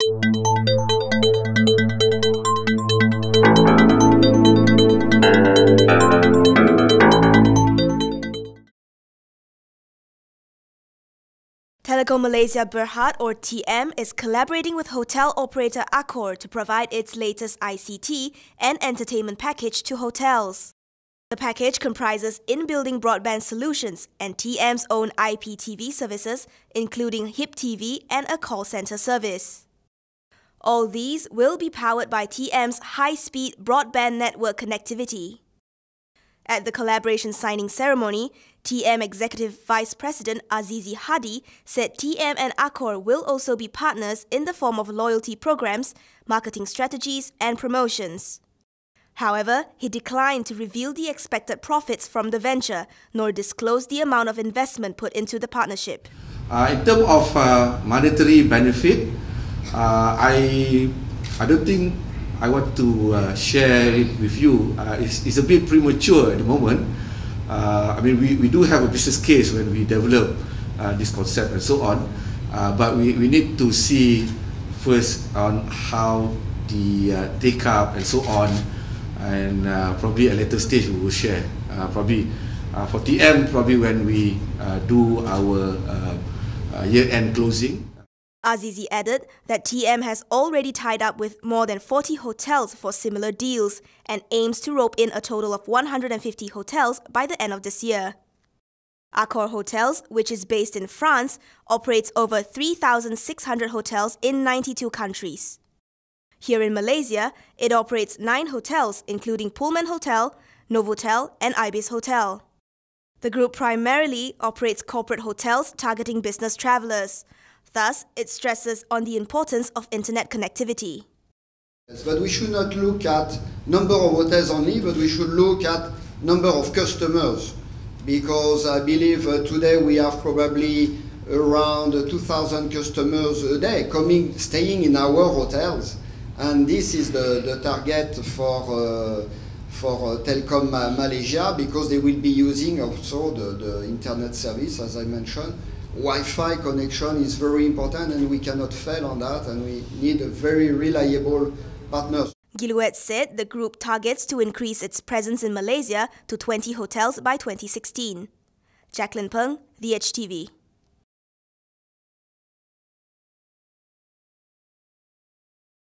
Telekom Malaysia Berhad or TM is collaborating with hotel operator Accor to provide its latest ICT and entertainment package to hotels. The package comprises in-building broadband solutions and TM's own IPTV services, including HyppTV and a call center service. All these will be powered by TM's high-speed broadband network connectivity. At the collaboration signing ceremony, TM Executive Vice President Azizi Hadi said TM and Accor will also be partners in the form of loyalty programs, marketing strategies, and promotions. However, he declined to reveal the expected profits from the venture, nor disclose the amount of investment put into the partnership. Uh, in terms of uh, monetary benefit, uh, I I don't think I want to uh, share it with you. Uh, it's, it's a bit premature at the moment. Uh, I mean, we, we do have a business case when we develop uh, this concept and so on, uh, but we, we need to see first on how the take up and so on, and probably at a later stage we will share. Probably for TM, probably when we do our uh, year-end closing. Azizi added that TM has already tied up with more than 40 hotels for similar deals and aims to rope in a total of 150 hotels by the end of this year. Accor Hotels, which is based in France, operates over 3,600 hotels in 92 countries. Here in Malaysia, it operates nine hotels, including Pullman Hotel, Novotel, and Ibis Hotel. The group primarily operates corporate hotels targeting business travelers. Thus, it stresses on the importance of internet connectivity. Yes, But we should not look at number of hotels only, but we should look at number of customers because I believe uh, today we have probably around 2,000 customers a day coming, staying in our hotels, and this is the, the target for uh, for uh, Telekom Malaysia because they will be using also the, the internet service as I mentioned. Wi-Fi connection is very important and we cannot fail on that and we need a very reliable partner. Giluet said the group targets to increase its presence in Malaysia to 20 hotels by 2016. Jacqueline Peng, The Edge TV.